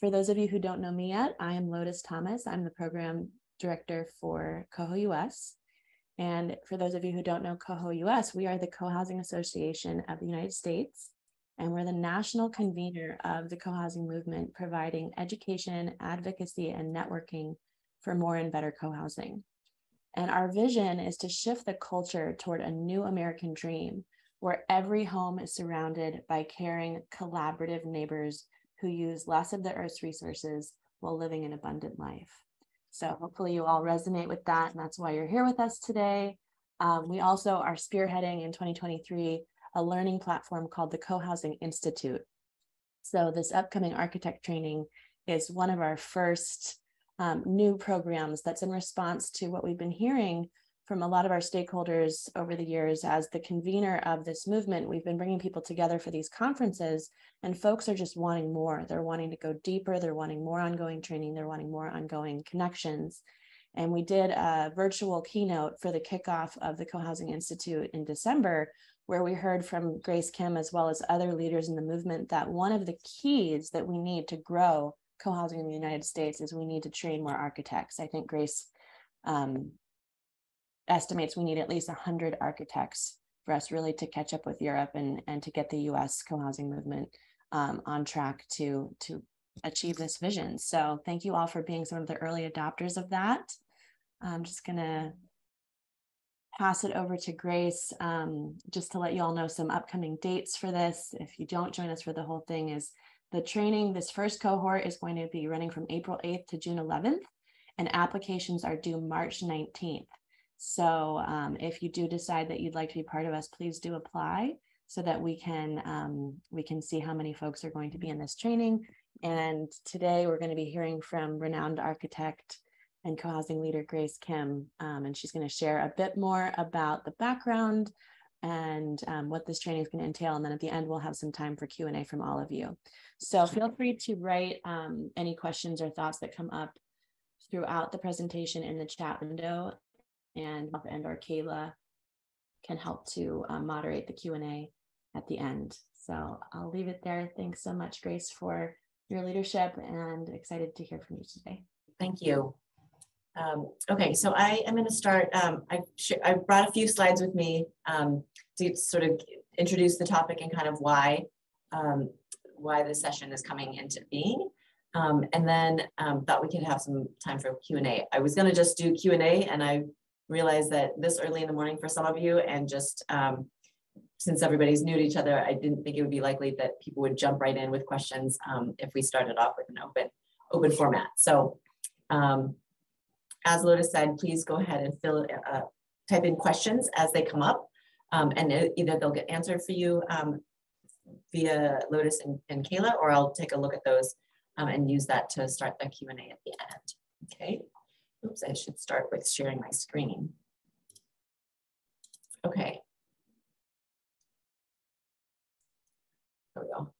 for those of you who don't know me yet, I am Lotus Thomas. I'm the program director for Coho US. And for those of you who don't know Coho US, we are the Co-Housing Association of the United States. And we're the national convener of the co-housing movement, providing education, advocacy, and networking for more and better co-housing. And our vision is to shift the culture toward a new American dream where every home is surrounded by caring, collaborative neighbors who use less of the earth's resources while living an abundant life. So hopefully you all resonate with that, and that's why you're here with us today. Um, we also are spearheading in 2023 a learning platform called the Co-Housing Institute. So this upcoming architect training is one of our first um, new programs that's in response to what we've been hearing from a lot of our stakeholders over the years as the convener of this movement we've been bringing people together for these conferences and folks are just wanting more. They're wanting to go deeper. They're wanting more ongoing training. They're wanting more ongoing connections. And we did a virtual keynote for the kickoff of the co-housing institute in december where we heard from grace kim as well as other leaders in the movement that one of the keys that we need to grow co-housing in the united states is we need to train more architects. I think grace um, estimates we need at least 100 architects for us really to catch up with Europe and, and to get the US co-housing movement um, on track to, to achieve this vision. So thank you all for being some of the early adopters of that. I'm just gonna pass it over to Grace um, just to let you all know some upcoming dates for this. If you don't join us for the whole thing is the training, this first cohort is going to be running from April 8th to June 11th and applications are due March 19th. So um, if you do decide that you'd like to be part of us, please do apply so that we can um, we can see how many folks are going to be in this training. And today we're going to be hearing from renowned architect and co-housing leader Grace Kim, um, and she's going to share a bit more about the background and um, what this training is going to entail. And then at the end, we'll have some time for Q&A from all of you. So feel free to write um, any questions or thoughts that come up throughout the presentation in the chat window and and or Kayla can help to um, moderate the Q&A at the end. So I'll leave it there. Thanks so much, Grace, for your leadership and excited to hear from you today. Thank you. Um, okay, so I am going to start. Um, I, I brought a few slides with me um, to sort of introduce the topic and kind of why um, why this session is coming into being. Um, and then thought we could have some time for Q&A. I was going to just do Q&A and I realize that this early in the morning for some of you and just um, since everybody's new to each other, I didn't think it would be likely that people would jump right in with questions um, if we started off with an open, open format. So um, as Lotus said, please go ahead and fill, uh, type in questions as they come up um, and either they'll get answered for you um, via Lotus and, and, Kayla, or I'll take a look at those um, and use that to start the Q&A at the end, okay? Oops, I should start with sharing my screen. Okay. There we go.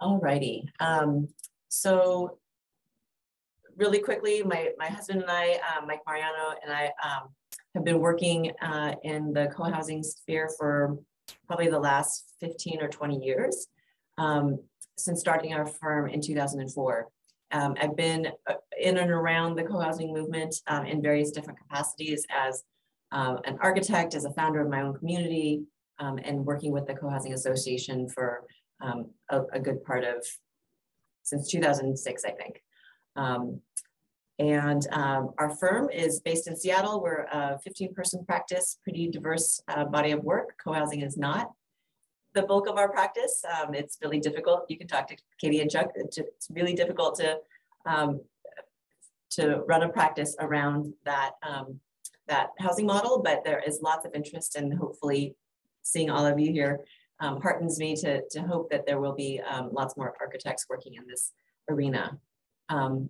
All righty. Um, so really quickly, my, my husband and I, um, Mike Mariano and I um, have been working uh, in the co-housing sphere for probably the last 15 or 20 years um, since starting our firm in 2004. Um, I've been uh, in and around the co-housing movement um, in various different capacities as um, an architect, as a founder of my own community, um, and working with the Co-Housing Association for um, a, a, good part of, since 2006, I think. Um, and our firm is based in Seattle. We're a 15 person practice, pretty diverse uh, body of work. Co-housing is not the bulk of our practice. Um, it's really difficult. You can talk to Katie and Chuck. It's really difficult to um, to run a practice around that um, that housing model, but there is lots of interest and hopefully seeing all of you here um, heartens me to, to hope that there will be um, lots more architects working in this arena. Um,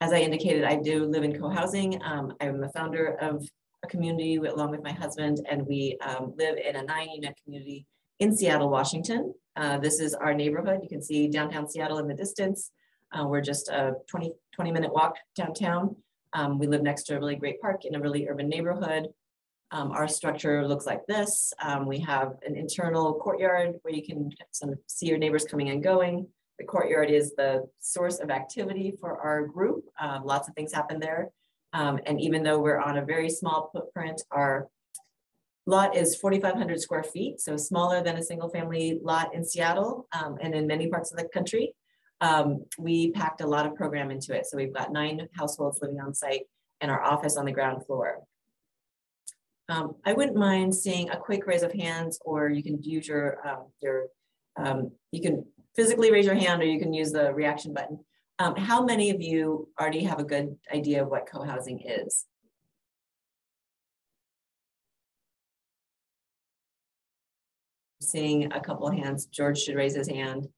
as I indicated, I do live in co-housing. I'm the founder of a community along with my husband, and we live in a nine unit community in Seattle, Washington. Uh, this is our neighborhood. You can see downtown Seattle in the distance. Uh, we're just a 20, 20 minute walk downtown. Um, we live next to a really great park in a really urban neighborhood. Um, our structure looks like this. Um, we have an internal courtyard where you can see your neighbors coming and going. the courtyard is the source of activity for our group. Um, lots of things happen there. Um, and even though we're on a very small footprint, our lot is 4,500 square feet, so smaller than a single family lot in Seattle um, and in many parts of the country. Um, we packed a lot of program into it. So we've got nine households living on site and our office on the ground floor. Um, I wouldn't mind seeing a quick raise of hands or you can use your, um, your um, you can physically raise your hand or you can use the reaction button. Um, how many of you already have a good idea of what co-housing is? Seeing a couple of hands, George should raise his hand.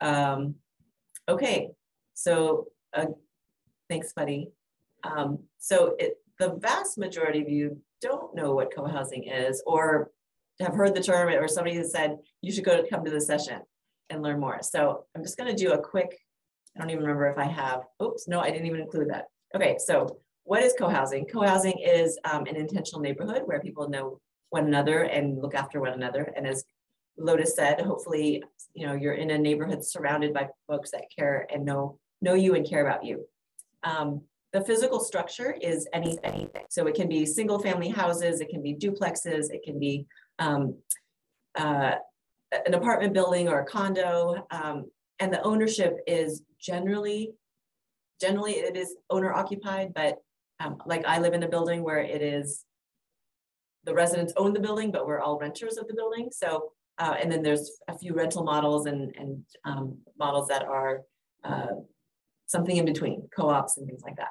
Um, okay, so uh, thanks, buddy. Um, so it, the vast majority of you don't know what co-housing is or have heard the term or somebody has said you should go to come to the session and learn more. So I'm just going to do a quick, I don't even remember if I have, oops, no, I didn't even include that. Okay, so what is co-housing? Co-housing is um, an intentional neighborhood where people know one another and look after one another. And as Lotus said, hopefully, you know, you're in a neighborhood surrounded by folks that care and know know you and care about you. Um, the physical structure is any, anything. So it can be single family houses, it can be duplexes, it can be um, uh, an apartment building or a condo. Um, and the ownership is generally, generally it is owner occupied, but um, like I live in a building where it is, the residents own the building, but we're all renters of the building. So, uh, and then there's a few rental models and, and um, models that are uh, something in between, co-ops and things like that.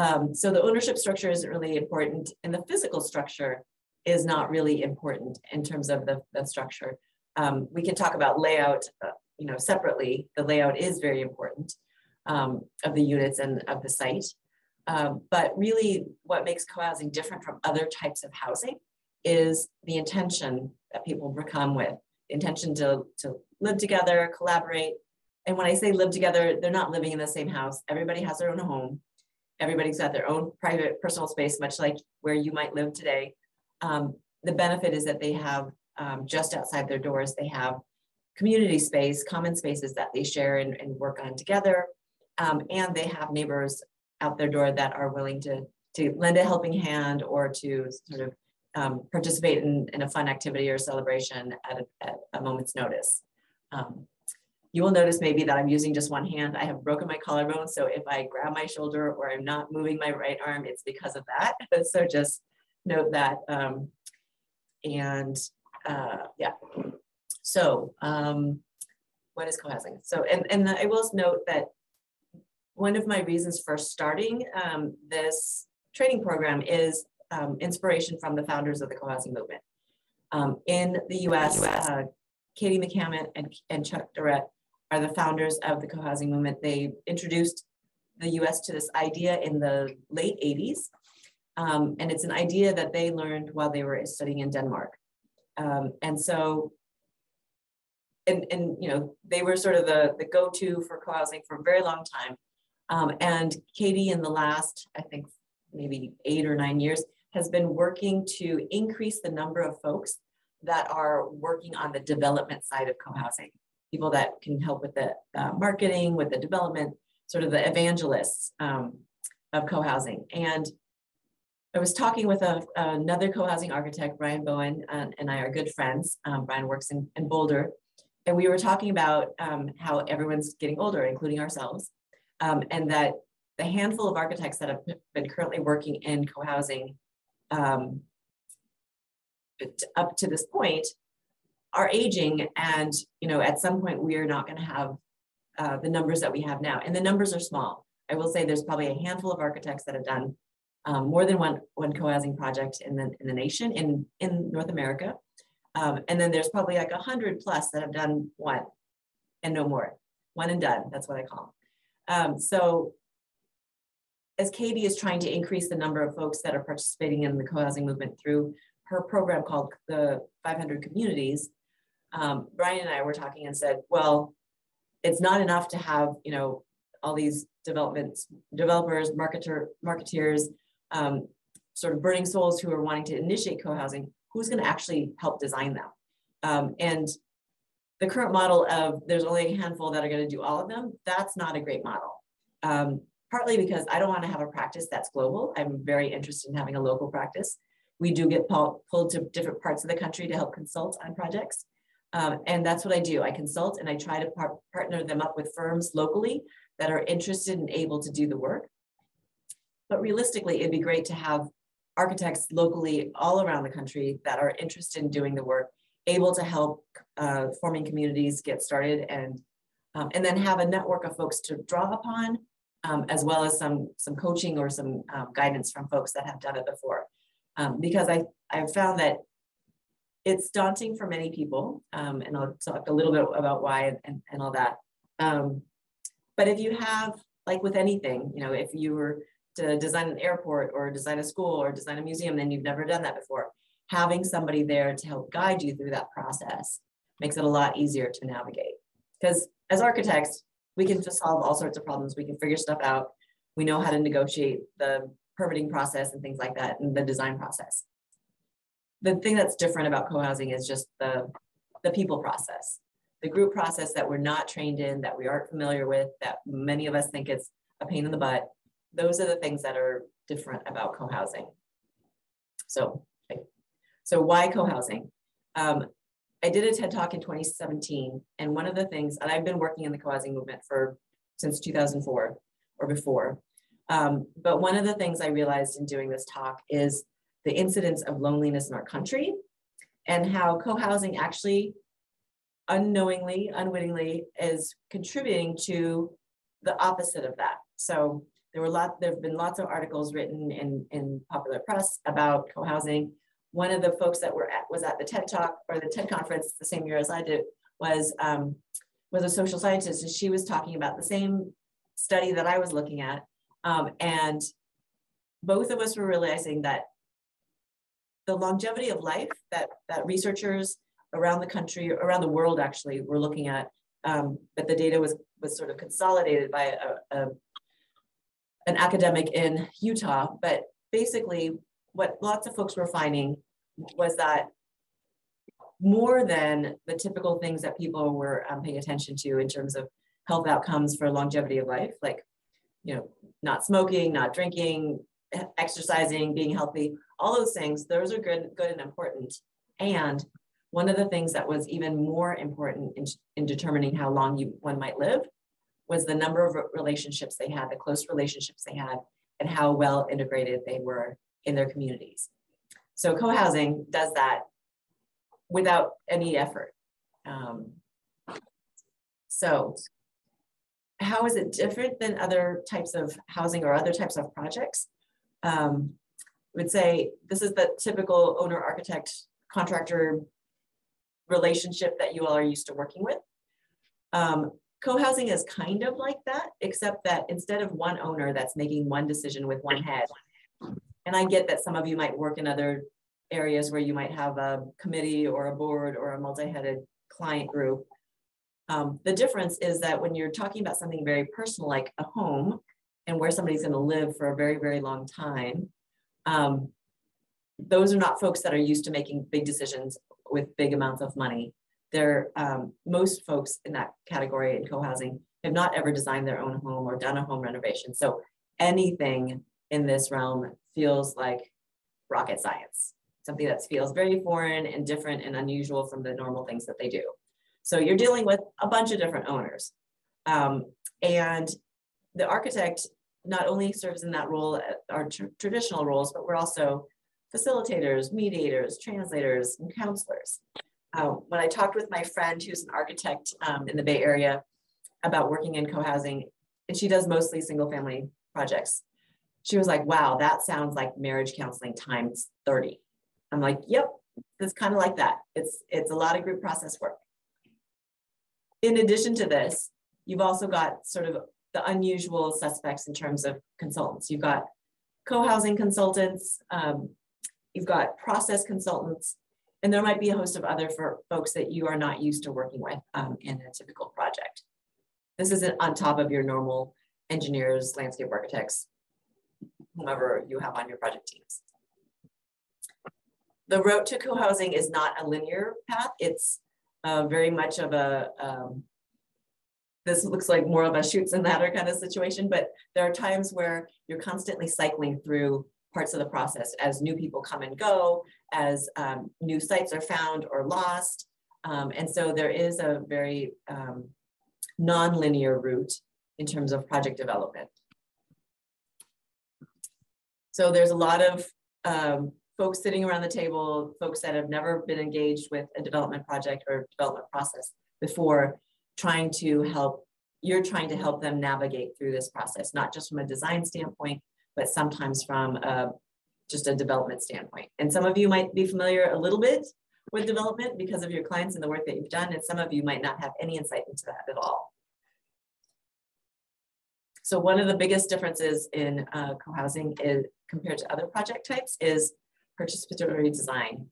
Um, so the ownership structure isn't really important and the physical structure is not really important in terms of the, the structure. Um, we can talk about layout, uh, you know, separately. The layout is very important um, of the units and of the site. Um, but really what makes co-housing different from other types of housing is the intention that people come with, intention to, to live together, collaborate. And when I say live together, they're not living in the same house. Everybody has their own home everybody's got their own private personal space, much like where you might live today. Um, the benefit is that they have um, just outside their doors, they have community space, common spaces that they share and, and work on together. Um, and they have neighbors out their door that are willing to, to lend a helping hand or to sort of um, participate in, in a fun activity or celebration at a, at a moment's notice. Um, you will notice maybe that I'm using just one hand. I have broken my collarbone. So if I grab my shoulder or I'm not moving my right arm, it's because of that. so just note that. Um, and uh, yeah, so um, what is co-housing? So, and, and I will note that one of my reasons for starting um, this training program is um, inspiration from the founders of the co-housing movement. Um, in the US, uh, Katie McCamant and, and Chuck Durrett are the founders of the co-housing movement. They introduced the US to this idea in the late 80s. Um, and it's an idea that they learned while they were studying in Denmark. Um, and so, and, and you know, they were sort of the, the go-to for co-housing for a very long time. Um, and Katie in the last, I think, maybe eight or nine years, has been working to increase the number of folks that are working on the development side of co-housing people that can help with the uh, marketing, with the development, sort of the evangelists um, of co-housing. And I was talking with a, another co-housing architect, Brian Bowen, and, I are good friends. Um, Brian works in, in, Boulder. And we were talking about um, how everyone's getting older, including ourselves, um, and that the handful of architects that have been currently working in co-housing um, up to this point are aging and you know at some point we are not going to have uh, the numbers that we have now. And the numbers are small. I will say there's probably a handful of architects that have done um, more than one one co-housing project in the in the nation in in north america. Um, and then there's probably like a hundred plus that have done one and no more. One and done that's what i call them um, so as katie is trying to increase the number of folks that are participating in the co-housing movement through her program called the 500 communities um, Brian and I were talking and said, well, it's not enough to have, you know, all these developments, developers, marketer, marketeers, um, sort of burning souls who are wanting to initiate co-housing, who's going to actually help design them? Um, and the current model of there's only a handful that are going to do all of them, that's not a great model. Um, partly because I don't want to have a practice that's global. I'm very interested in having a local practice. We do get pulled, to different parts of the country to help consult on projects. Um, and that's what I do. I consult and I try to par partner them up with firms locally that are interested and able to do the work. But realistically, it'd be great to have architects locally all around the country that are interested in doing the work, able to help uh, forming communities get started and um, and then have a network of folks to draw upon, um, as well as some some coaching or some um, guidance from folks that have done it before. Um, because I I've found that it's daunting for many people, um, and I'll talk a little bit about why and, and all that. Um, but if you have, like with anything, you know, if you were to design an airport or design a school or design a museum, then you've never done that before. Having somebody there to help guide you through that process makes it a lot easier to navigate. Because as architects, we can just solve all sorts of problems. We can figure stuff out. We know how to negotiate the permitting process and things like that and the design process. The thing that's different about co-housing is just the, the people process the group process that we're not trained in, that we aren't familiar with, that many of us think it's a pain in the butt. Those are the things that are different about co-housing. So, so why co-housing? Um, I did a TED talk in 2017, and one of the things, and I've been working in the co-housing movement for since 2004 or before. Um, but one of the things I realized in doing this talk is the incidence of loneliness in our country and how co-housing actually unknowingly, unwittingly is contributing to the opposite of that. So there were lot, there have been lots of articles written in, in popular press about co-housing. One of the folks that were at, was at the TED Talk or the TED conference the same year as I did was, um, was a social scientist and she was talking about the same study that I was looking at. Um, and both of us were realizing that the longevity of life that, that researchers around the country, around the world actually, we're looking at, um, but the data was, was sort of consolidated by a, a, an academic in Utah. But basically what lots of folks were finding was that more than the typical things that people were um, paying attention to in terms of health outcomes for longevity of life, like, you know, not smoking, not drinking, exercising, being healthy, all those things, those are good, good and important. And one of the things that was even more important in, in determining how long you one might live was the number of relationships they had, the close relationships they had, and how well integrated they were in their communities. So co-housing does that without any effort. Um, so how is it different than other types of housing or other types of projects? Um, I would say this is the typical owner architect contractor relationship that you all are used to working with. Um, co-housing is kind of like that, except that instead of one owner that's making one decision with one head, and I get that some of you might work in other areas where you might have a committee or a board or a multi-headed client group. Um, the difference is that when you're talking about something very personal like a home and where somebody's going to live for a very, very long time, um, those are not folks that are used to making big decisions with big amounts of money. There, um, most folks in that category in co-housing have not ever designed their own home or done a home renovation. So anything in this realm feels like rocket science, something that feels very foreign and different and unusual from the normal things that they do. So you're dealing with a bunch of different owners. Um, and the architect not only serves in that role, uh, our tr traditional roles, but we're also facilitators, mediators, translators, and counselors. Uh, when I talked with my friend who's an architect um, in the Bay Area about working in co-housing, and she does mostly single family projects, she was like, wow, that sounds like marriage counseling times 30. I'm like, yep, it's kind of like that. It's, it's a lot of group process work. In addition to this, you've also got sort of the unusual suspects in terms of consultants. You've got co-housing consultants, um, you've got process consultants, and there might be a host of other for folks that you are not used to working with um, in a typical project. This isn't on top of your normal engineers, landscape architects, whomever you have on your project teams. The road to co-housing is not a linear path. It's uh, very much of a, um, this looks like more of a shoots and ladder kind of situation, but there are times where you're constantly cycling through parts of the process as new people come and go, as um, new sites are found or lost. Um, and so there is a very um, non-linear route in terms of project development. So there's a lot of um, folks sitting around the table, folks that have never been engaged with a development project or development process before, trying to help, you're trying to help them navigate through this process, not just from a design standpoint, but sometimes from a, just a development standpoint. And some of you might be familiar a little bit with development because of your clients and the work that you've done, and some of you might not have any insight into that at all. So one of the biggest differences in uh, co-housing is compared to other project types is participatory design.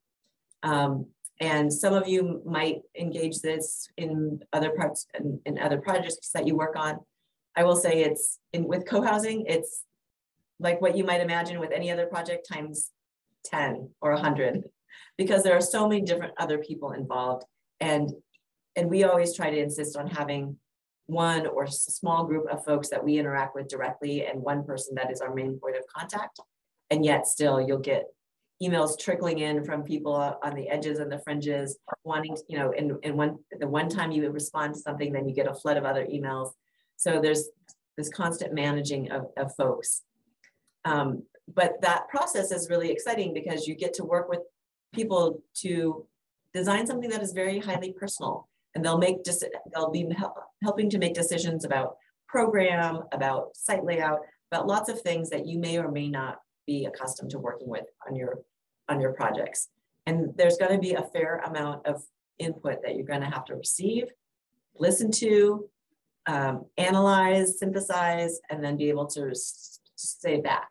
Um, and some of you might engage this in other parts in, in other projects that you work on. I will say it's in with co-housing, it's like what you might imagine with any other project times 10 or 100 because there are so many different other people involved and and we always try to insist on having one or a small group of folks that we interact with directly and one person that is our main point of contact. And yet still you'll get emails trickling in from people on the edges and the fringes wanting to, you know and, and one the one time you respond to something then you get a flood of other emails. So there's this constant managing of, of folks. Um, but that process is really exciting because you get to work with people to design something that is very highly personal and they'll make they'll be help, helping to make decisions about program about site layout about lots of things that you may or may not be accustomed to working with on your on your projects. And there's going to be a fair amount of input that you're going to have to receive, listen to, um, analyze, synthesize, and then be able to say back.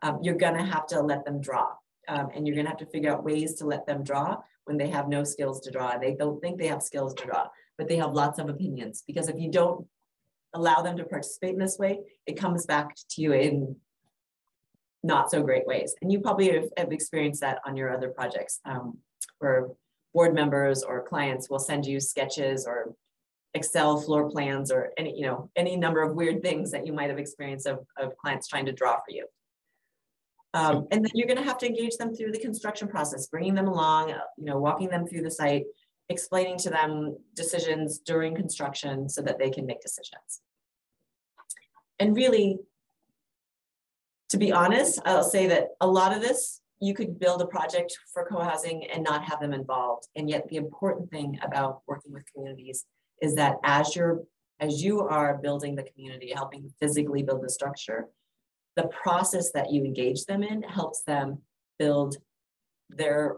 Um, you're going to have to let them draw. Um, and you're going to have to figure out ways to let them draw when they have no skills to draw. They don't think they have skills to draw, but they have lots of opinions. Because if you don't allow them to participate in this way, it comes back to you in not so great ways. And you probably have, have experienced that on your other projects um, where board members or clients will send you sketches or Excel floor plans or any, you know, any number of weird things that you might have experienced of, of clients trying to draw for you. Um, and then you're going to have to engage them through the construction process, bringing them along, you know, walking them through the site, explaining to them decisions during construction so that they can make decisions. And really, to be honest, I'll say that a lot of this, you could build a project for co-housing and not have them involved. And yet the important thing about working with communities is that as you're as you are building the community, helping physically build the structure, the process that you engage them in helps them build their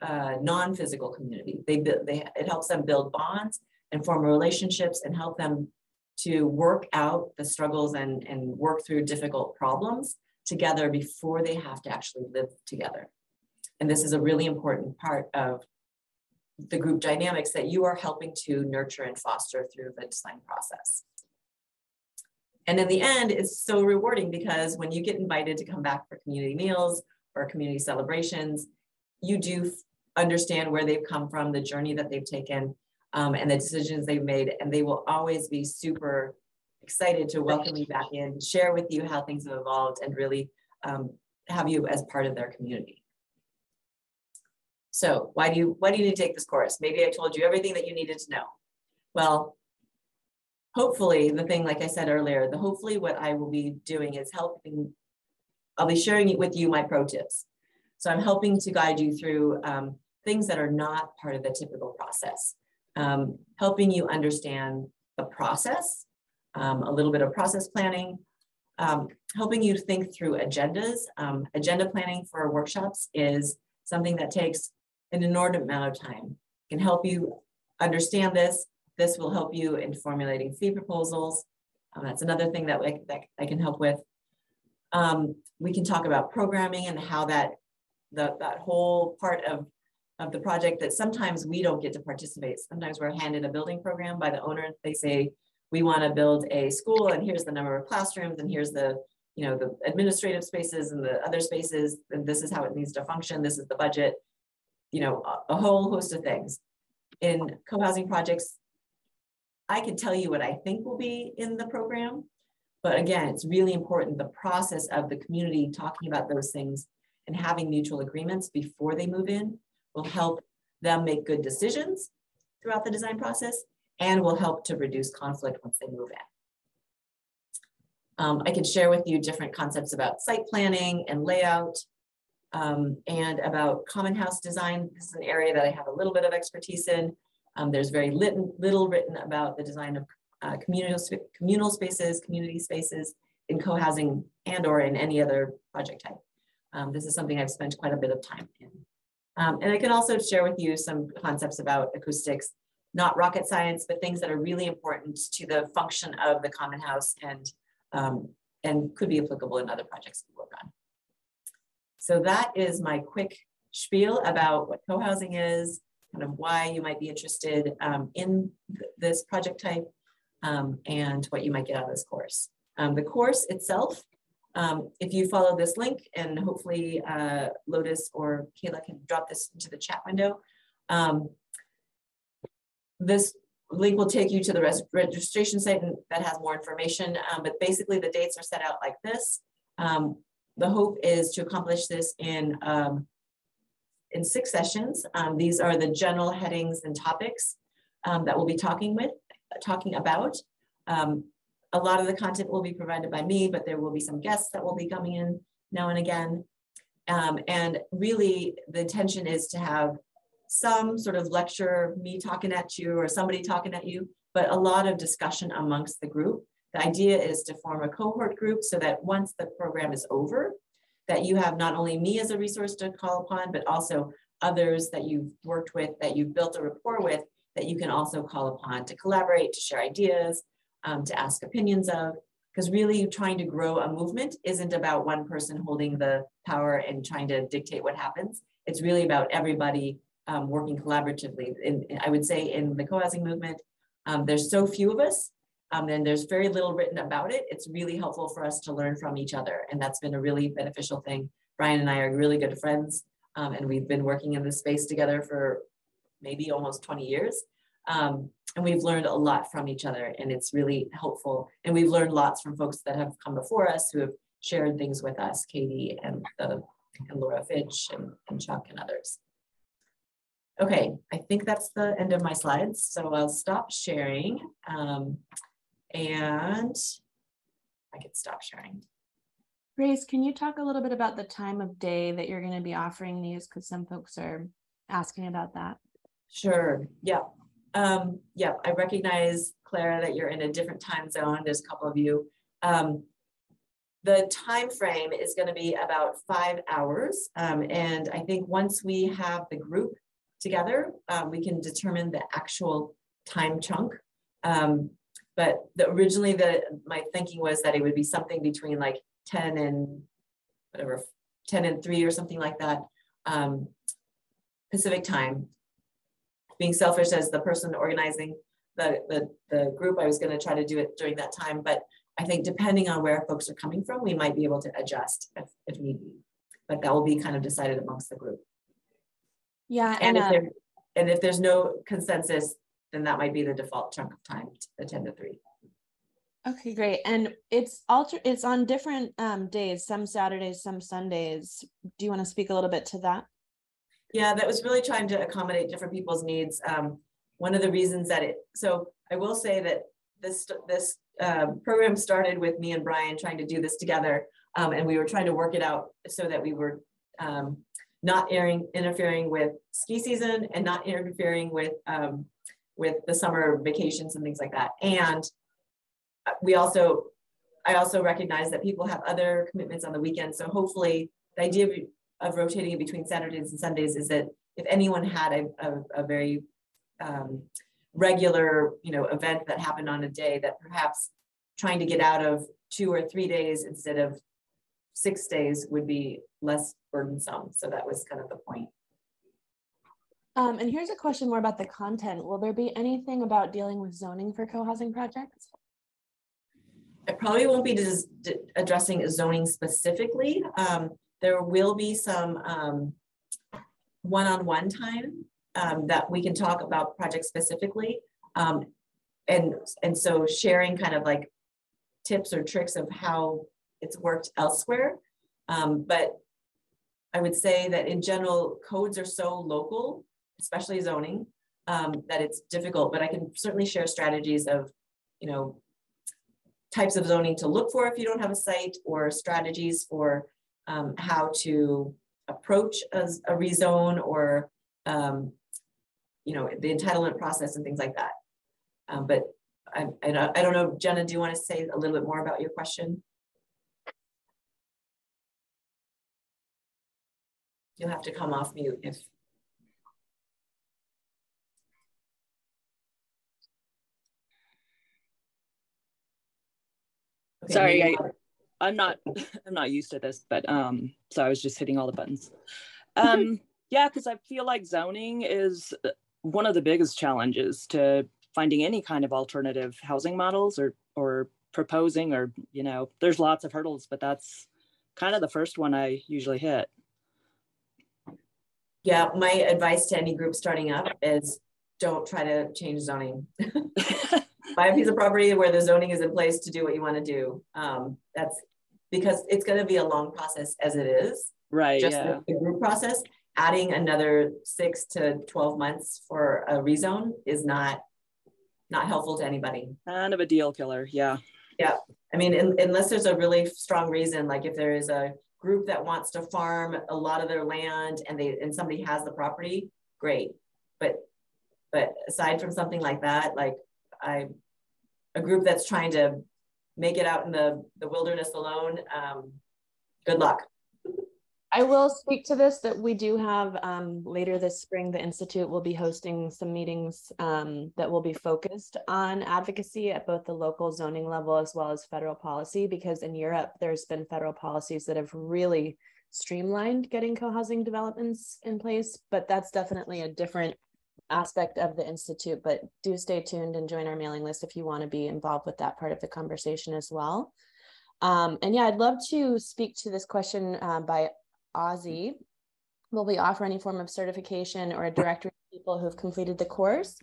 uh, non-physical community. They, they, it helps them build bonds and form relationships and help them to work out the struggles and, and work through difficult problems together before they have to actually live together. And this is a really important part of the group dynamics that you are helping to nurture and foster through the design process. And in the end, it's so rewarding because when you get invited to come back for community meals or community celebrations, you do understand where they've come from, the journey that they've taken, um, and the decisions they've made. And they will always be super excited to welcome you back in, share with you how things have evolved, and really um, have you as part of their community. So why do you why do you need to take this course? Maybe I told you everything that you needed to know. Well, hopefully the thing, like I said earlier, the hopefully what I will be doing is helping, I'll be sharing it with you my pro tips. So I'm helping to guide you through um, things that are not part of the typical process um, helping you understand the process, um, a little bit of process planning, um, helping you think through agendas. Um, agenda planning for workshops is something that takes an inordinate amount of time. Can help you understand this. This will help you in formulating fee proposals. Um, that's another thing that, I, that I can help with. Um, we can talk about programming and how that the, that whole part of of the project that sometimes we don't get to participate. Sometimes we're handed a building program by the owner. They say, we want to build a school and here's the number of classrooms and here's the, you know, the administrative spaces and the other spaces. And this is how it needs to function. This is the budget. you know, a, a whole host of things. In co-housing projects, I can tell you what I think will be in the program, but again, it's really important the process of the community talking about those things and having mutual agreements before they move in will help them make good decisions throughout the design process and will help to reduce conflict once they move in. Um, I can share with you different concepts about site planning and layout um, and about common house design. This is an area that I have a little bit of expertise in. Um, there's very little, little written about the design of uh, communal, communal spaces, community spaces in co-housing and or in any other project type. Um, this is something I've spent quite a bit of time in. Um, and I can also share with you some concepts about acoustics, not rocket science, but things that are really important to the function of the common house and, um, and could be applicable in other projects we work on. So that is my quick spiel about what co-housing is, kind of why you might be interested um, in th this project type, um, and what you might get out of this course. Um, the course itself, um, if you follow this link, and hopefully uh, Lotus or Kayla can drop this into the chat window, um, this link will take you to the registration site and that has more information, but basically the dates are set out like this. The hope is to accomplish this in in six sessions. Um, these are the general headings and topics um, that we'll be talking with, talking about. Um, a lot of the content will be provided by me, but there will be some guests that will be coming in now and again. Um, and really the intention is to have some sort of lecture, me talking at you or somebody talking at you, but a lot of discussion amongst the group. The idea is to form a cohort group so that once the program is over, that you have not only me as a resource to call upon, but also others that you've worked with, that you've built a rapport with, that you can also call upon to collaborate, to share ideas, um, to ask opinions of. Because really trying to grow a movement isn't about one person holding the power and trying to dictate what happens. It's really about everybody um, working collaboratively. And I would say in the co-housing movement, um, there's so few of us um, and there's very little written about it. It's really helpful for us to learn from each other. And that's been a really beneficial thing. Brian and I are really good friends um, and we've been working in this space together for maybe almost 20 years. Um, and we've learned a lot from each other and it's really helpful. And we've learned lots from folks that have come before us who have shared things with us, Katie and, the, and Laura Fitch and, and Chuck and others. Okay, I think that's the end of my slides. So I'll stop sharing. Um, and I could stop sharing. Grace, can you talk a little bit about the time of day that you're going to be offering these? Because some folks are asking about that. Sure. Yeah. Um, yeah, I recognize, Clara, that you're in a different time zone. There's a couple of you. Um, the time frame is going to be about five hours. Um, and I think once we have the group together, um, we can determine the actual time chunk. Um, but the, originally the my thinking was that it would be something between like 10 and whatever 10 and 3 or something like that um, pacific time. Being selfish as the person organizing the the, the group i was going to try to do it during that time. But i think depending on where folks are coming from we might be able to adjust if, if need be. But that will be kind of decided amongst the group. Yeah and, and if uh, there and if there's no consensus then that might be the default chunk of time, the 10 to 3. Okay, great. And it's alter it's on different um, days, some Saturdays, some Sundays. Do you want to speak a little bit to that? Yeah, that was really trying to accommodate different people's needs. Um, one of the reasons that it, so I will say that this, this uh, program started with me and Brian trying to do this together. Um, and we were trying to work it out so that we were um, not airing, interfering with ski season and not interfering with um, with the summer vacations and things like that. And we also, I also recognize that people have other commitments on the weekend. So hopefully the idea of, of rotating between Saturdays and Sundays is that if anyone had a, a, a very um, regular, you know, event that happened on a day that perhaps trying to get out of two or three days instead of six days would be less burdensome. So that was kind of the point. Um, and here's a question more about the content. Will there be anything about dealing with zoning for co-housing projects? It probably won't be addressing zoning specifically. Um, there will be some um, one-on-one time um, that we can talk about projects specifically. Um, and, and so sharing kind of like tips or tricks of how it's worked elsewhere. Um, but I would say that in general, codes are so local, especially zoning, um, that it's difficult, but I can certainly share strategies of, you know, types of zoning to look for if you don't have a site or strategies for um, how to approach a, a rezone or, um, you know, the entitlement process and things like that. Um, but I, I, I don't know, Jenna, do you want to say a little bit more about your question? You'll have to come off mute if. Okay, Sorry, I, I'm not I'm not used to this, but um, so I was just hitting all the buttons. Um, yeah, because I feel like zoning is uh, one of the biggest challenges to finding any kind of alternative housing models or or proposing or you know there's lots of hurdles but that's kind of the first one i usually hit. Yeah my advice to any group starting up is don't try to change zoning buy a piece of property where the zoning is in place to do what you want to do um, that's because it's going to be a long process as it is right just yeah. the, group process adding another six to 12 months for a rezone is not not helpful to anybody. Kind of a deal killer. Yeah. Yeah. I mean, in, unless there's a really strong reason, like if there is a group that wants to farm a lot of their land and they and somebody has the property, great. But but aside from something like that, like I a group that's trying to make it out in the, the wilderness alone, um, good luck. I will speak to this that we do have um, later this spring, the Institute will be hosting some meetings um, that will be focused on advocacy at both the local zoning level as well as federal policy, because in Europe, there's been federal policies that have really streamlined getting co-housing developments in place, but that's definitely a different aspect of the Institute, but do stay tuned and join our mailing list if you wanna be involved with that part of the conversation as well. Um, and yeah, I'd love to speak to this question uh, by Ozzy. Will we offer any form of certification or a directory of people who've completed the course?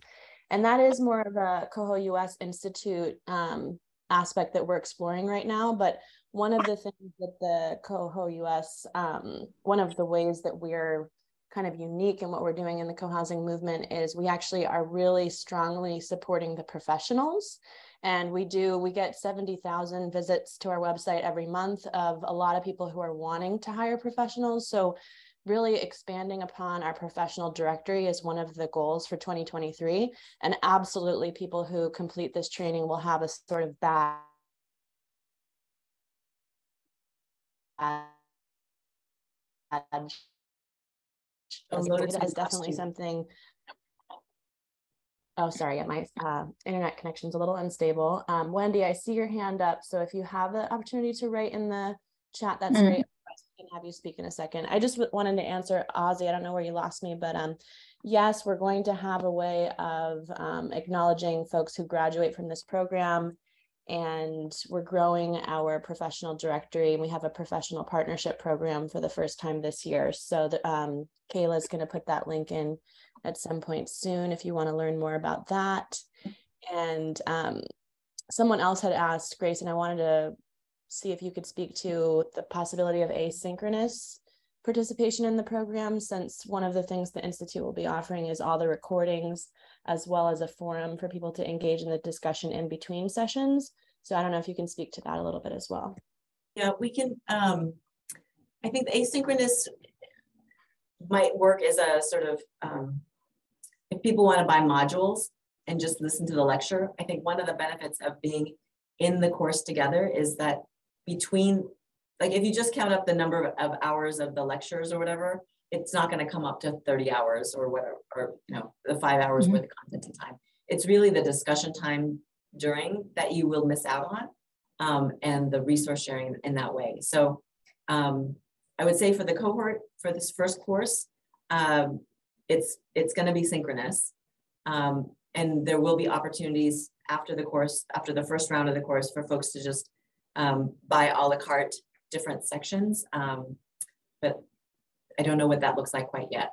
And that is more of a Coho US Institute um, aspect that we're exploring right now. But one of the things that the Coho US, um, one of the ways that we're kind of unique in what we're doing in the co-housing movement is we actually are really strongly supporting the professionals and we do, we get 70,000 visits to our website every month of a lot of people who are wanting to hire professionals. So really expanding upon our professional directory is one of the goals for 2023. And absolutely people who complete this training will have a sort of badge Oh, is definitely something Oh, sorry, my uh, internet connection is a little unstable. Um, Wendy, I see your hand up. So if you have the opportunity to write in the chat, that's mm -hmm. great. I can have you speak in a second. I just wanted to answer Ozzy. I don't know where you lost me, but um, yes, we're going to have a way of um, acknowledging folks who graduate from this program and we're growing our professional directory. And we have a professional partnership program for the first time this year. So the, um, Kayla's going to put that link in at some point soon if you want to learn more about that. And um, someone else had asked, Grace, and I wanted to see if you could speak to the possibility of asynchronous participation in the program since one of the things the Institute will be offering is all the recordings as well as a forum for people to engage in the discussion in between sessions. So I don't know if you can speak to that a little bit as well. Yeah, we can, um, I think the asynchronous might work as a sort of um, if people want to buy modules and just listen to the lecture, I think one of the benefits of being in the course together is that between, like if you just count up the number of hours of the lectures or whatever, it's not going to come up to 30 hours or whatever, or you know, the five hours mm -hmm. worth of content and time. It's really the discussion time during that you will miss out on um, and the resource sharing in that way. So um, I would say for the cohort, for this first course, um, it's it's going to be synchronous um, and there will be opportunities after the course after the first round of the course for folks to just um, buy a la carte different sections um, but i don't know what that looks like quite yet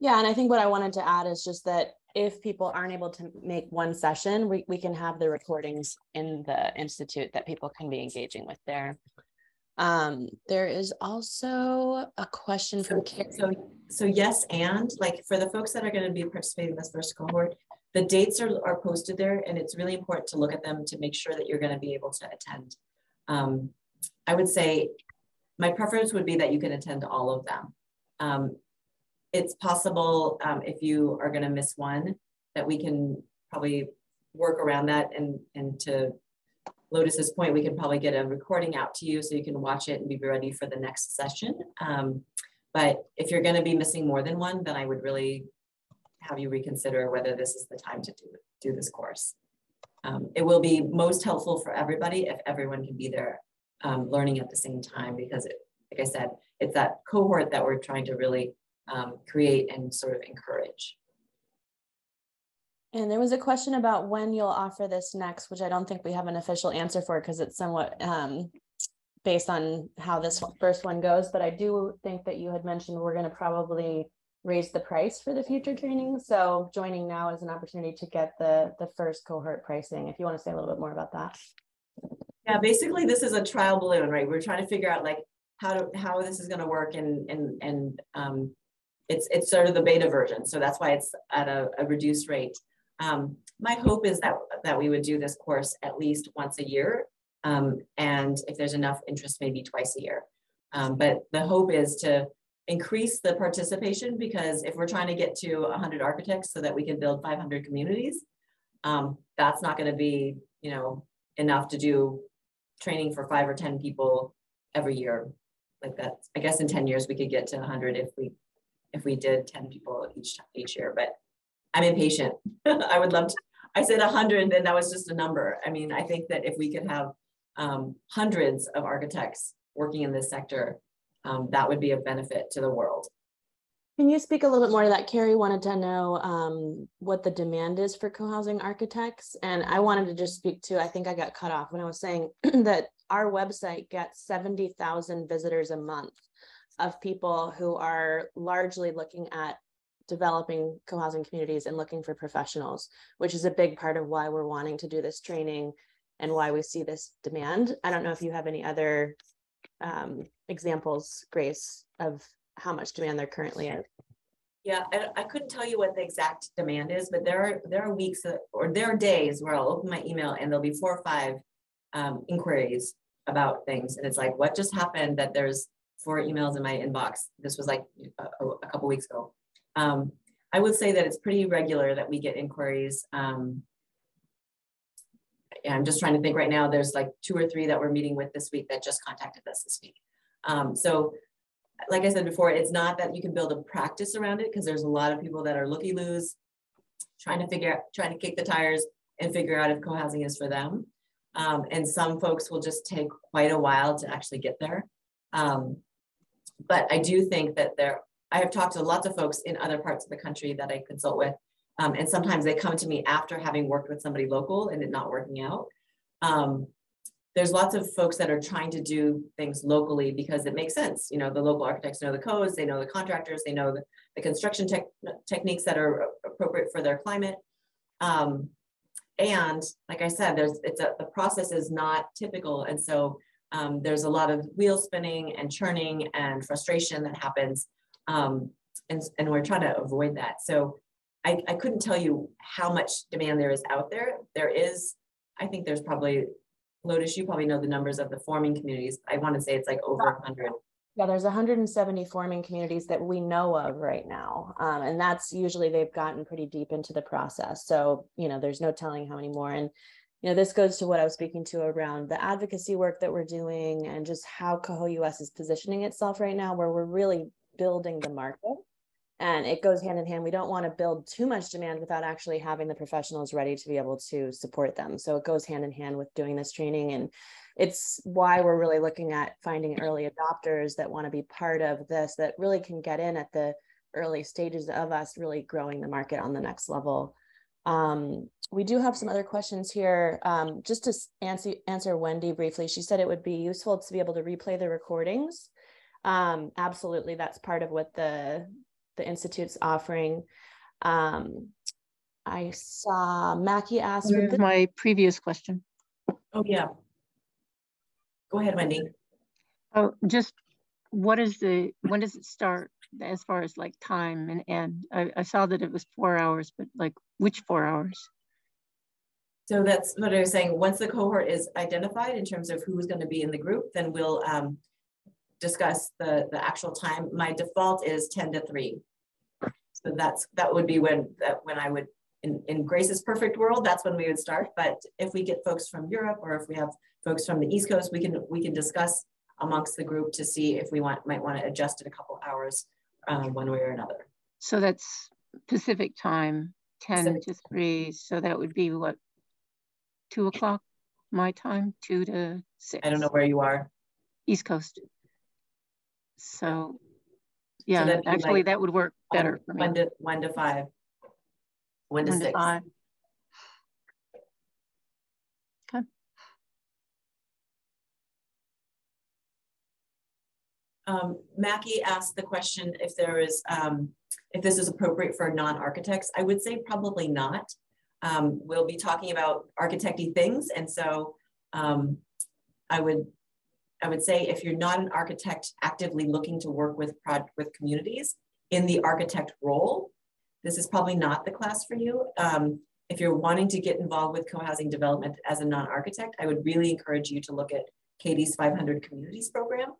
Yeah, and I think what I wanted to add is just that if people aren't able to make one session, we, we can have the recordings in the institute that people can be engaging with there. Um, there is also a question from So, so, so yes, and like for the folks that are going to be participating in this first cohort, the dates are, are posted there and it's really important to look at them to make sure that you're going to be able to attend. Um, I would say my preference would be that you can attend all of them. Um, it's possible um, if you are going to miss one that we can probably work around that and, and to Lotus's point, we can probably get a recording out to you so you can watch it and be ready for the next session. Um, but if you're going to be missing more than one, then I would really have you reconsider whether this is the time to do, do this course. Um, it will be most helpful for everybody if everyone can be there um, learning at the same time because, it, like I said, it's that cohort that we're trying to really um, create and sort of encourage. And there was a question about when you'll offer this next, which I don't think we have an official answer for because it's somewhat um, based on how this first one goes. But I do think that you had mentioned we're going to probably raise the price for the future training. So joining now is an opportunity to get the the first cohort pricing. If you want to say a little bit more about that. Yeah, basically this is a trial balloon, right? We're trying to figure out like how to how this is going to work and and and um, it's it's sort of the beta version. So that's why it's at a, a reduced rate. Um, my hope is that that we would do this course at least once a year, um, and if there's enough interest, maybe twice a year. Um, but the hope is to increase the participation because if we're trying to get to 100 architects so that we can build 500 communities, um, that's not going to be you know enough to do training for five or 10 people every year. Like that, I guess in 10 years we could get to 100 if we if we did 10 people each each year, but I'm impatient. I would love to. I said 100, and that was just a number. I mean, I think that if we could have um, hundreds of architects working in this sector, um, that would be a benefit to the world. Can you speak a little bit more to that? Carrie wanted to know um, what the demand is for co-housing architects. And I wanted to just speak to, I think I got cut off when I was saying that our website gets 70,000 visitors a month of people who are largely looking at developing co-housing communities and looking for professionals, which is a big part of why we're wanting to do this training and why we see this demand. I don't know if you have any other um, examples, Grace, of how much demand there currently is. Yeah, I, I, couldn't tell you what the exact demand is, but there are there are weeks or there are days where I'll open my email and there'll be four or five um, inquiries about things, and it's like, what just happened? That there's four emails in my inbox. This was like a, a couple weeks ago, um, I would say that it's pretty regular that we get inquiries. Um, I'm just trying to think right now, there's like two or three that we're meeting with this week that just contacted us this week. Um, so like I said before, it's not that you can build a practice around it because there's a lot of people that are looky-loos, trying to figure out, trying to kick the tires and figure out if co-housing is for them. Um, and some folks will just take quite a while to actually get there. Um, but I do think that there I have talked to lots of folks in other parts of the country that I consult with. Um, and sometimes they come to me after having worked with somebody local and it not working out. There's lots of folks that are trying to do things locally because it makes sense. You know, the local architects know the codes, they know the contractors, they know the, the construction te techniques that are appropriate for their climate. Um, and like I said, there's it's a, the process is not typical. And so um, there's a lot of wheel spinning and churning and frustration that happens um, and, and we're trying to avoid that. So I, I couldn't tell you how much demand there is out there. There is, I think there's probably, Lotus, you probably know the numbers of the forming communities. I want to say it's like over 100. Yeah, there's 170 forming communities that we know of right now. Um, and that's usually they've gotten pretty deep into the process. So, you know, there's no telling how many more. And, you know, this goes to what I was speaking to around the advocacy work that we're doing and just how Coho US is positioning itself right now, where we're really building the market and it goes hand in hand. We don't want to build too much demand without actually having the professionals ready to be able to support them. So it goes hand in hand with doing this training. And it's why we're really looking at finding early adopters that want to be part of this that really can get in at the early stages of us really growing the market on the next level. Um, we do have some other questions here. Um, just to answer, answer Wendy briefly, she said it would be useful to be able to replay the recordings. Um, absolutely, that's part of what the the Institute's offering. Um, I saw Mackie ask. with the- My previous question. Oh, yeah. Go ahead, Wendy. Oh, just what is the, when does it start as far as like time and end? I, I saw that it was four hours, but like which four hours? So that's what I was saying. Once the cohort is identified in terms of who's going to be in the group, then we'll um, discuss the, the actual time. My default is 10 to 3. So that's that would be when that when I would in, in Grace's perfect world, that's when we would start. But if we get folks from Europe or if we have folks from the East Coast, we can we can discuss amongst the group to see if we want might want to adjust it a couple hours um, one way or another. So that's Pacific time, 10 Pacific. to 3. So that would be what, 2 o'clock my time, 2 to 6? I don't know where you are. East Coast. So, yeah, that'd actually, like that would work better for me. One to one to five. One to One to six. five. Um, Mackie asked the question if there is, um, if this is appropriate for non-architects. I would say probably not. Um, we'll be talking about architecty things. And so um, I would, I would say if you're not an architect actively looking to work with with communities in the architect role, this is probably not the class for you. Um, if you're wanting to get involved with co-housing development as a non-architect, I would really encourage you to look at Katie's 500 Communities program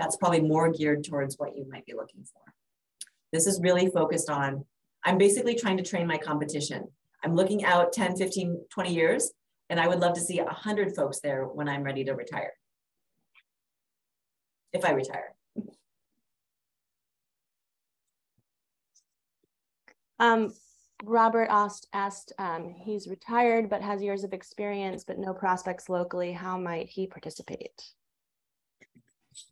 that's probably more geared towards what you might be looking for. This is really focused on, I'm basically trying to train my competition. I'm looking out 10, 15, 20 years, and I would love to see 100 folks there when I'm ready to retire. If I retire. Um, Robert asked, asked um, he's retired but has years of experience but no prospects locally. How might he participate?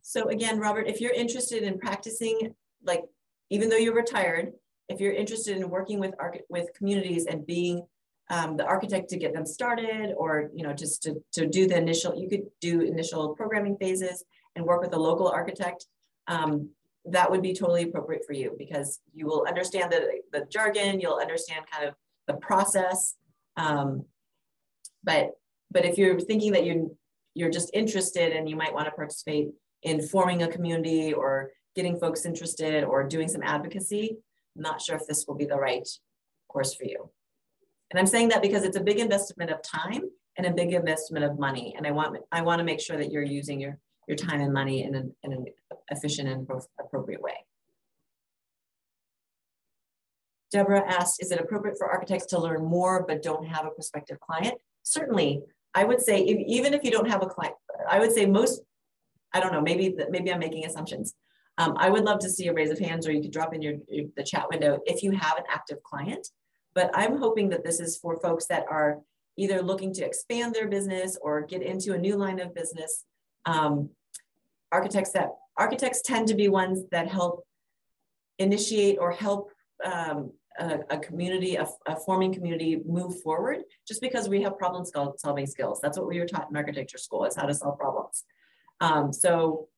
So again, Robert, if you're interested in practicing, like, even though you're retired, if you're interested in working with with communities and being um, the architect to get them started, or you know, just to, to do the initial, you could do initial programming phases and work with a local architect. Um, that would be totally appropriate for you because you will understand the, the jargon, you'll understand kind of the process. Um, but but if you're thinking that you you're just interested and you might want to participate in forming a community or getting folks interested or doing some advocacy, I'm not sure if this will be the right course for you. And I'm saying that because it's a big investment of time and a big investment of money. And I want I want to make sure that you're using your, your time and money in an, in an efficient and appropriate way. Deborah asked, is it appropriate for architects to learn more but don't have a prospective client? Certainly, I would say if, even if you don't have a client, I would say most, I don't know, maybe maybe I'm making assumptions. Um, I would love to see a raise of hands or you could drop in your, your the chat window if you have an active client. But I'm hoping that this is for folks that are either looking to expand their business or get into a new line of business. Um, architects that architects tend to be ones that help initiate or help um, a, a, community, a, a, forming community move forward just because we have problem solving skills. That's what we were taught in architecture school is how to solve problems. Um, so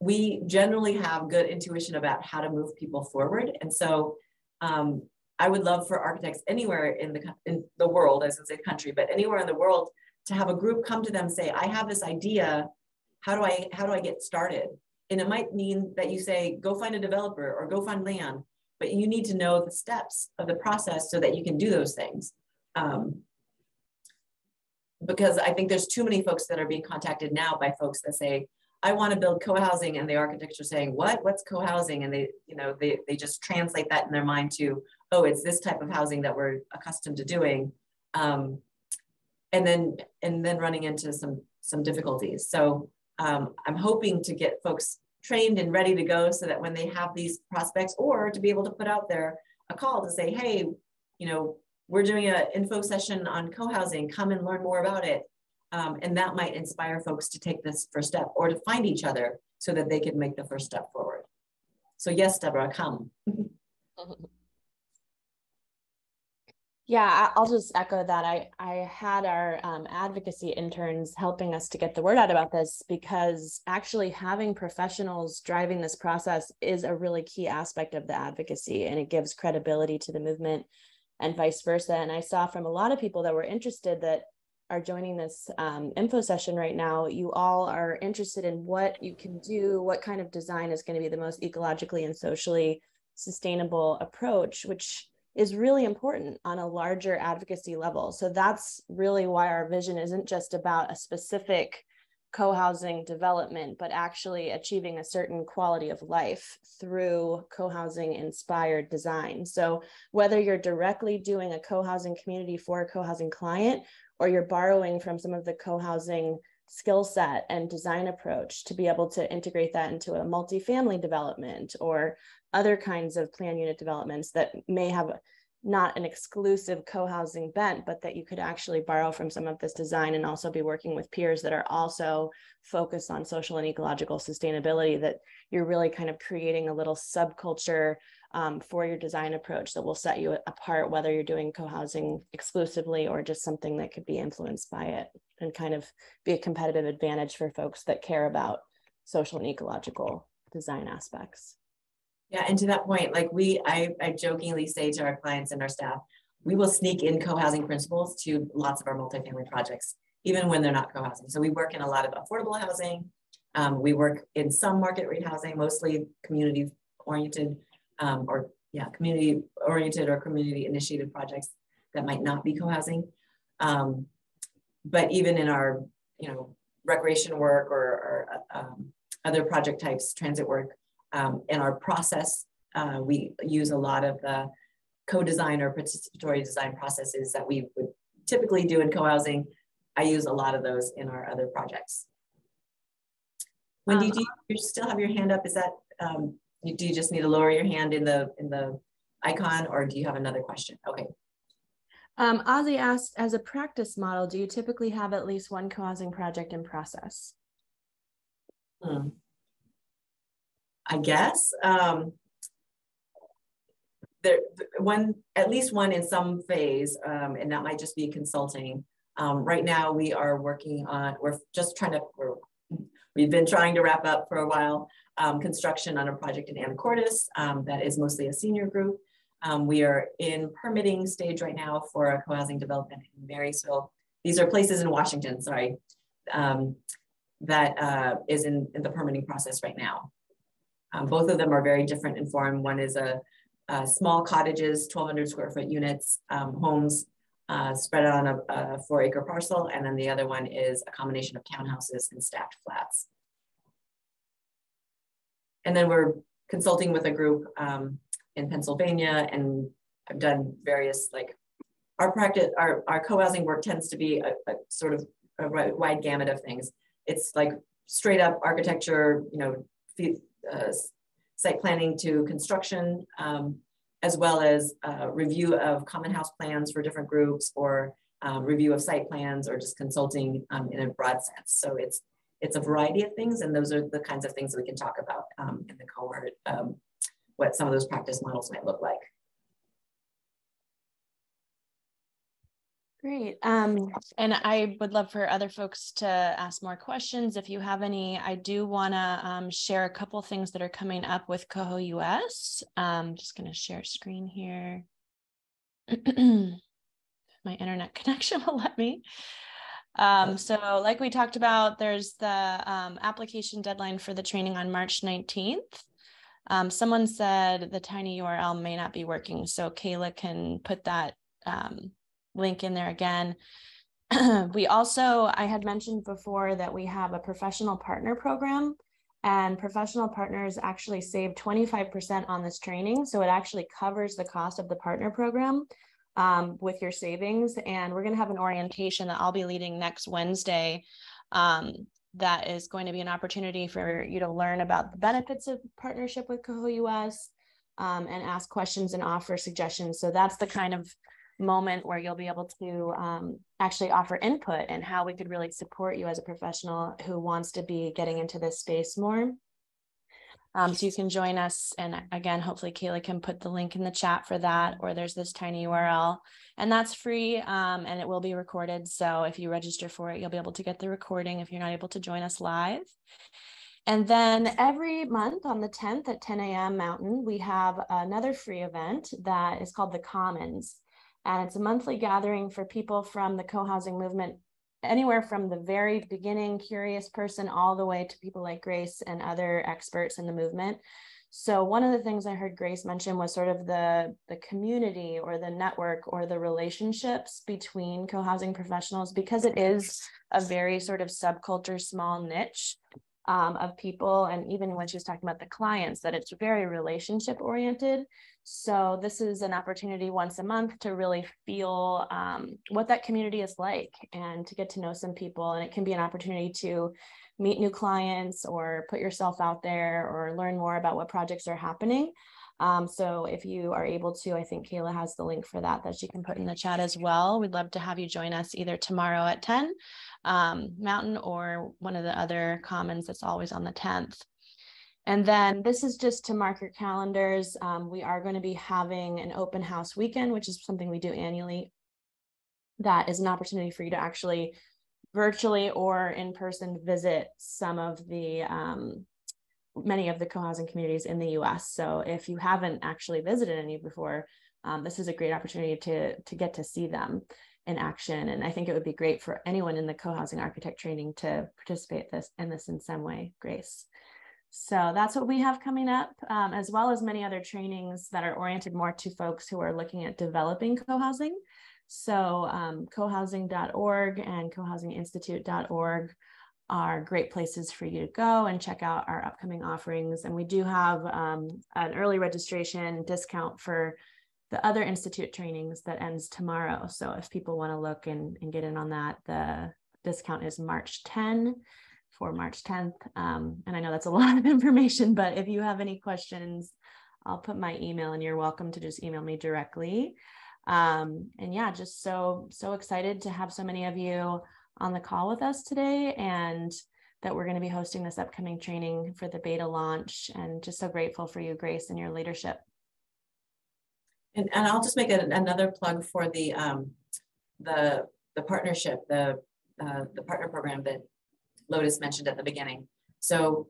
we generally have good intuition about how to move people forward. And so um, I would love for architects anywhere in the, in the world, as I say country, but anywhere in the world to have a group come to them say, I have this idea, how do I, how do I get started? And it might mean that you say, go find a developer or go find land but you need to know the steps of the process so that you can do those things. Um, because I think there's too many folks that are being contacted now by folks that say, I want to build co-housing and the architects are saying, what, what's co-housing? And they, you know, they, they just translate that in their mind to, oh, it's this type of housing that we're accustomed to doing. Um, and then, and then running into some, some difficulties. So um, I'm hoping to get folks trained and ready to go so that when they have these prospects or to be able to put out there a call to say, hey, you know, we're doing an info session on co-housing, come and learn more about it. Um, and that might inspire folks to take this first step or to find each other so that they can make the first step forward. So yes, Deborah, come. Yeah, I'll just echo that. I, I had our um, advocacy interns helping us to get the word out about this because actually having professionals driving this process is a really key aspect of the advocacy and it gives credibility to the movement and vice versa. And I saw from a lot of people that were interested that are joining this um, info session right now, you all are interested in what you can do, what kind of design is going to be the most ecologically and socially sustainable approach, which is really important on a larger advocacy level. So that's really why our vision isn't just about a specific co-housing development, but actually achieving a certain quality of life through co-housing inspired design. So whether you're directly doing a co-housing community for a co-housing client, or you're borrowing from some of the co-housing skill set and design approach to be able to integrate that into a multifamily development or other kinds of plan unit developments that may have not an exclusive co-housing bent, but that you could actually borrow from some of this design and also be working with peers that are also focused on social and ecological sustainability, that you're really kind of creating a little subculture um, for your design approach that will set you apart, whether you're doing co-housing exclusively or just something that could be influenced by it and kind of be a competitive advantage for folks that care about social and ecological design aspects. Yeah, and to that point, like we, I, I jokingly say to our clients and our staff, we will sneak in co-housing principles to lots of our multifamily projects, even when they're not co-housing. So we work in a lot of affordable housing. Um, we work in some market rate housing, mostly community oriented um, or yeah, community oriented or community initiated projects that might not be co-housing. Um, but even in our, you know, recreation work or, or um, other project types, transit work, um, in our process, uh, we use a lot of the co-design or participatory design processes that we would typically do in co-housing. I use a lot of those in our other projects. Wendy, um, do you, still have your hand up? Is that, um, you, do you just need to lower your hand in the, in the icon or do you have another question? Okay. Um, Ozzy asked, as a practice model, do you typically have at least one co-housing project in process? Hmm. I guess. Um, there, one, at least one in some phase, um, and that might just be consulting. Um, right now, we are working on, we're just trying to, we have been trying to wrap up for a while, um, construction on a project in Anacortes um, that is mostly a senior group. Um, we are in permitting stage right now for a co-housing development in Marysville. These are places in Washington, sorry, that uh, is in, in the permitting process right now. Um, both of them are very different in form. One is a, a small cottages, 1200 square foot units, um, homes uh, spread out on a, a, four acre parcel. And then the other one is a combination of townhouses and stacked flats. And then we're consulting with a group um, in Pennsylvania and I've done various like our practice, our, our co-housing work tends to be a, a sort of a wide gamut of things. It's like straight up architecture, you know, uh, site planning to construction, um, as well as uh, review of common house plans for different groups or um, review of site plans or just consulting um, in a broad sense. So it's it's a variety of things and those are the kinds of things that we can talk about um, in the cohort, um, what some of those practice models might look like. Great. Um, and I would love for other folks to ask more questions. If you have any, I do want to um, share a couple things that are coming up with Coho US. I'm um, just going to share screen here. My internet connection will let me. Um, so like we talked about, there's the um, application deadline for the training on March 19th. Um, someone said the tiny URL may not be working, so Kayla can put that um, link in there again. we also, I had mentioned before that we have a professional partner program and professional partners actually save 25% on this training. So it actually covers the cost of the partner program um, with your savings. And we're going to have an orientation that I'll be leading next Wednesday. Um, that is going to be an opportunity for you to learn about the benefits of partnership with Coho US um, and ask questions and offer suggestions. So that's the kind of moment where you'll be able to um, actually offer input and how we could really support you as a professional who wants to be getting into this space more. Um, so you can join us. And again, hopefully Kayla can put the link in the chat for that, or there's this tiny URL and that's free um, and it will be recorded. So if you register for it, you'll be able to get the recording if you're not able to join us live. And then every month on the 10th at 10 a.m. Mountain, we have another free event that is called the Commons. And it's a monthly gathering for people from the co-housing movement, anywhere from the very beginning curious person all the way to people like Grace and other experts in the movement. So one of the things I heard Grace mention was sort of the, the community or the network or the relationships between co-housing professionals because it is a very sort of subculture small niche um, of people. And even when she was talking about the clients, that it's very relationship oriented. So this is an opportunity once a month to really feel um, what that community is like and to get to know some people. And it can be an opportunity to meet new clients or put yourself out there or learn more about what projects are happening. Um, so if you are able to, I think Kayla has the link for that that she can put in the chat as well. We'd love to have you join us either tomorrow at 10 um, Mountain or one of the other commons that's always on the 10th. And then this is just to mark your calendars. Um, we are going to be having an open house weekend, which is something we do annually. That is an opportunity for you to actually virtually or in person visit some of the um, many of the co-housing communities in the US. So if you haven't actually visited any before, um, this is a great opportunity to, to get to see them in action. And I think it would be great for anyone in the co-housing architect training to participate this in this in some way, Grace. So that's what we have coming up, um, as well as many other trainings that are oriented more to folks who are looking at developing co-housing. So um, cohousing.org and cohousinginstitute.org are great places for you to go and check out our upcoming offerings. And we do have um, an early registration discount for the other institute trainings that ends tomorrow. So if people want to look and, and get in on that, the discount is March 10 for March 10th. Um, and I know that's a lot of information, but if you have any questions, I'll put my email and you're welcome to just email me directly. Um, and yeah, just so, so excited to have so many of you on the call with us today and that we're going to be hosting this upcoming training for the beta launch and just so grateful for you, Grace, and your leadership. And, and I'll just make a, another plug for the um, the the partnership, the uh, the partner program that Lotus mentioned at the beginning. So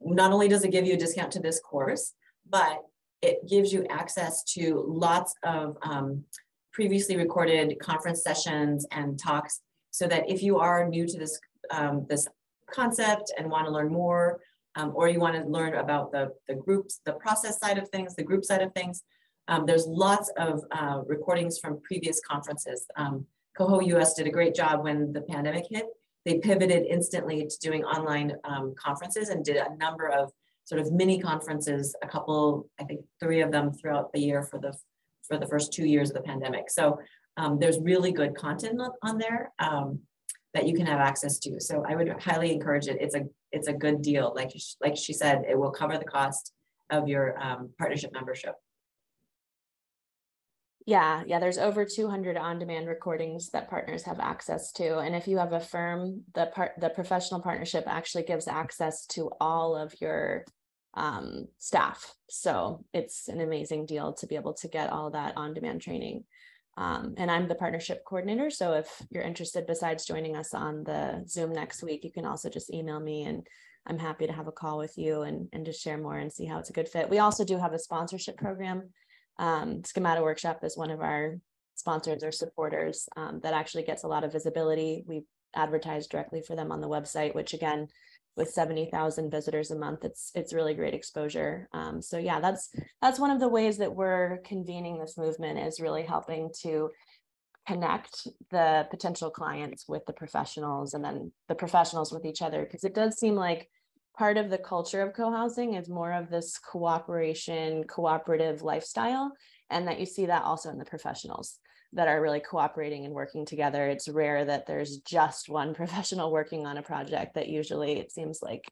not only does it give you a discount to this course, but it gives you access to lots of um, previously recorded conference sessions and talks so that if you are new to this um, this concept and want to learn more, um, or you want to learn about the, the groups, the process side of things, the group side of things, um, there's lots of uh, recordings from previous conferences. Um, Coho US did a great job when the pandemic hit. They pivoted instantly to doing online um, conferences and did a number of sort of mini conferences, a couple, I think three of them throughout the year for the for the first two years of the pandemic. So um, there's really good content on, on there um, that you can have access to. So I would highly encourage it. It's a it's a good deal. Like like she said, it will cover the cost of your um, partnership membership. Yeah, yeah, there's over 200 on-demand recordings that partners have access to. And if you have a firm, the part the professional partnership actually gives access to all of your um, staff. So it's an amazing deal to be able to get all that on-demand training. Um, and I'm the partnership coordinator. So if you're interested, besides joining us on the Zoom next week, you can also just email me and I'm happy to have a call with you and, and just share more and see how it's a good fit. We also do have a sponsorship program um, Schemata Workshop is one of our sponsors or supporters um, that actually gets a lot of visibility. We advertise directly for them on the website, which again, with 70,000 visitors a month, it's it's really great exposure. Um, so yeah, that's that's one of the ways that we're convening this movement is really helping to connect the potential clients with the professionals and then the professionals with each other because it does seem like part of the culture of co-housing is more of this cooperation, cooperative lifestyle, and that you see that also in the professionals that are really cooperating and working together. It's rare that there's just one professional working on a project that usually it seems like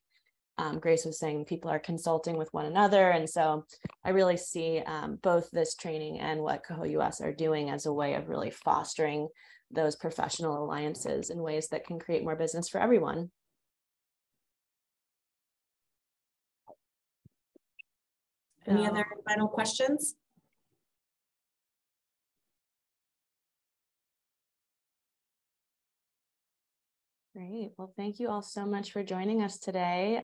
um, Grace was saying people are consulting with one another. And so I really see um, both this training and what Coho US are doing as a way of really fostering those professional alliances in ways that can create more business for everyone. Any No. other final questions? Great. Well, thank you all so much for joining us today.